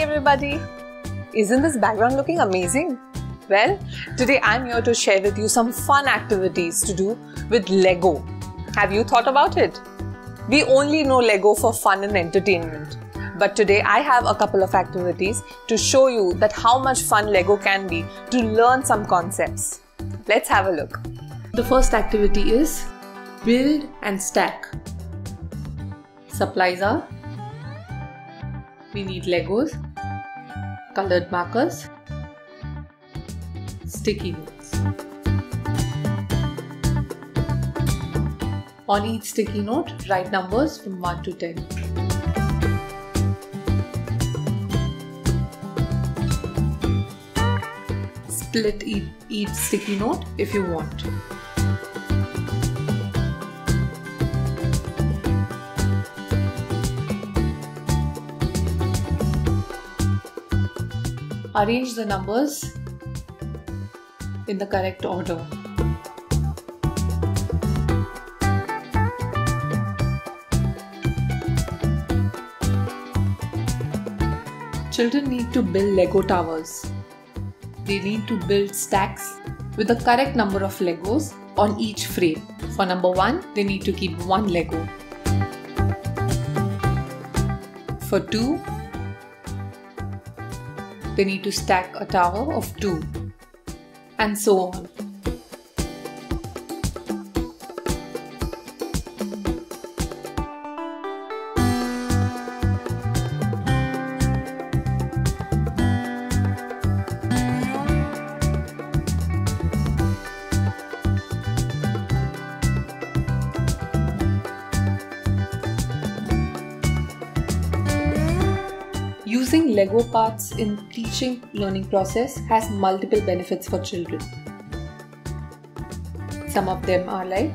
everybody! Isn't this background looking amazing? Well, today I'm here to share with you some fun activities to do with Lego. Have you thought about it? We only know Lego for fun and entertainment. But today I have a couple of activities to show you that how much fun Lego can be to learn some concepts. Let's have a look. The first activity is build and stack. Supplies are we need Legos, colored markers, sticky notes. On each sticky note, write numbers from 1 to 10. Split each, sticky note if you want. Arrange the numbers in the correct order. Children need to build Lego towers. They need to build stacks with the correct number of Legos on each frame. For number 1, they need to keep one Lego. For 2, they need to stack a tower of 2 and so on. Lego parts in teaching learning process has multiple benefits for children. Some of them are like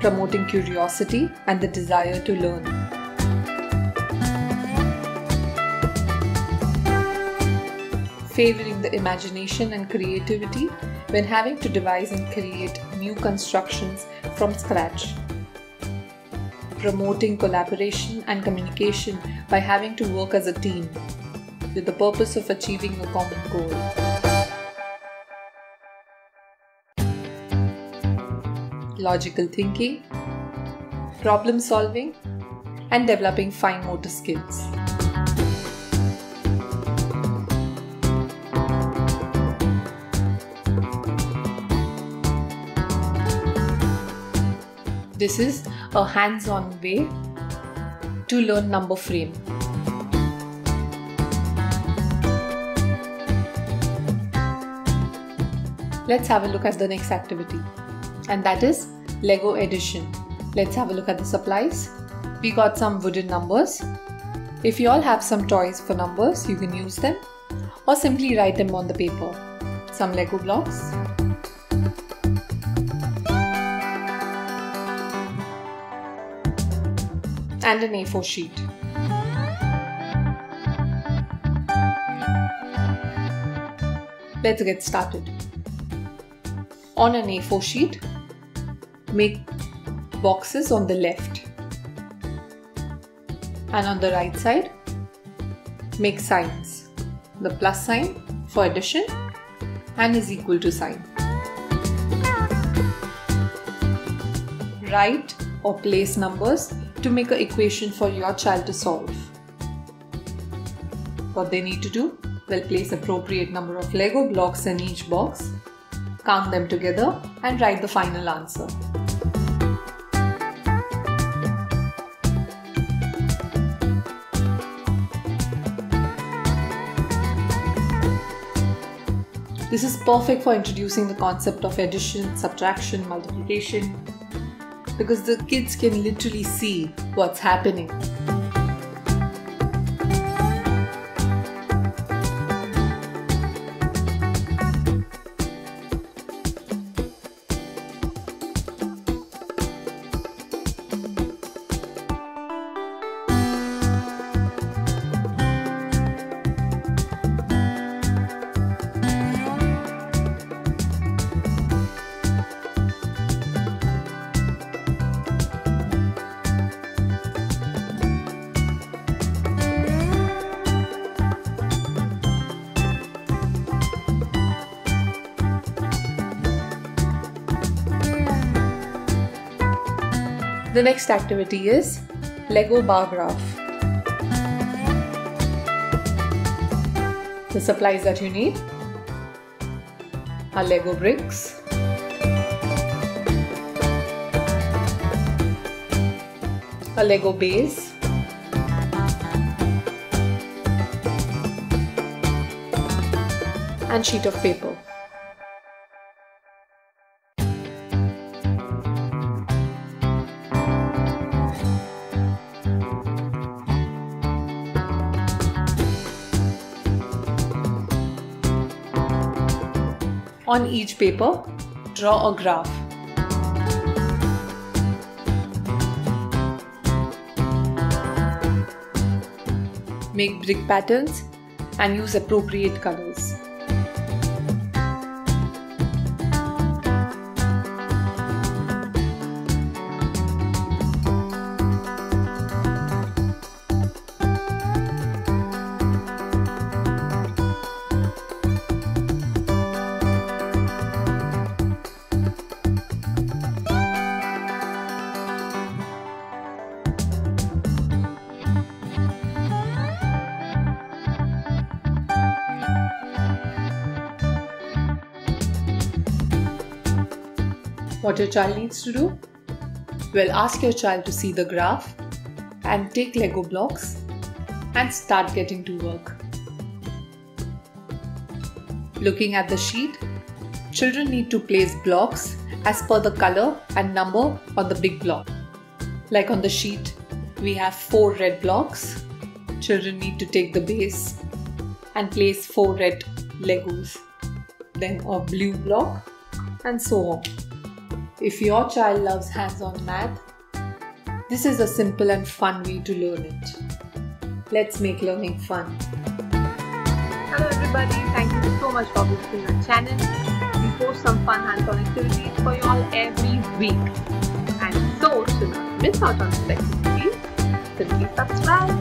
promoting curiosity and the desire to learn. Favoring the imagination and creativity when having to devise and create new constructions from scratch promoting collaboration and communication by having to work as a team with the purpose of achieving a common goal. Logical thinking, problem solving, and developing fine motor skills. This is a hands-on way to learn number frame. Let's have a look at the next activity and that is Lego addition. Let's have a look at the supplies. We got some wooden numbers. If you all have some toys for numbers, you can use them or simply write them on the paper. Some Lego blocks, and an A4 sheet. Let's get started. On an A4 sheet, make boxes on the left and on the right side, make signs. The plus sign for addition and is equal to sign. Write or place numbers to make an equation for your child to solve. What they need to do? Well, place appropriate number of Lego blocks in each box, count them together and write the final answer. This is perfect for introducing the concept of addition, subtraction, multiplication, because the kids can literally see what's happening. The next activity is Lego bar graph. The supplies that you need are Lego bricks, a Lego base, and sheet of paper. On each paper, draw a graph. Make brick patterns and use appropriate colors. What your child needs to do? Well, ask your child to see the graph and take Lego blocks and start getting to work. Looking at the sheet, children need to place blocks as per the color and number on the big block. Like on the sheet, we have four red blocks. Children need to take the base and place four red Legos, then a blue block, and so on. If your child loves hands on math, this is a simple and fun way to learn it. Let's make learning fun. Hello everybody, thank you so much for visiting our channel. We post some fun hands-on activities for you all every week. And so, to not miss out on these activities, simply subscribe.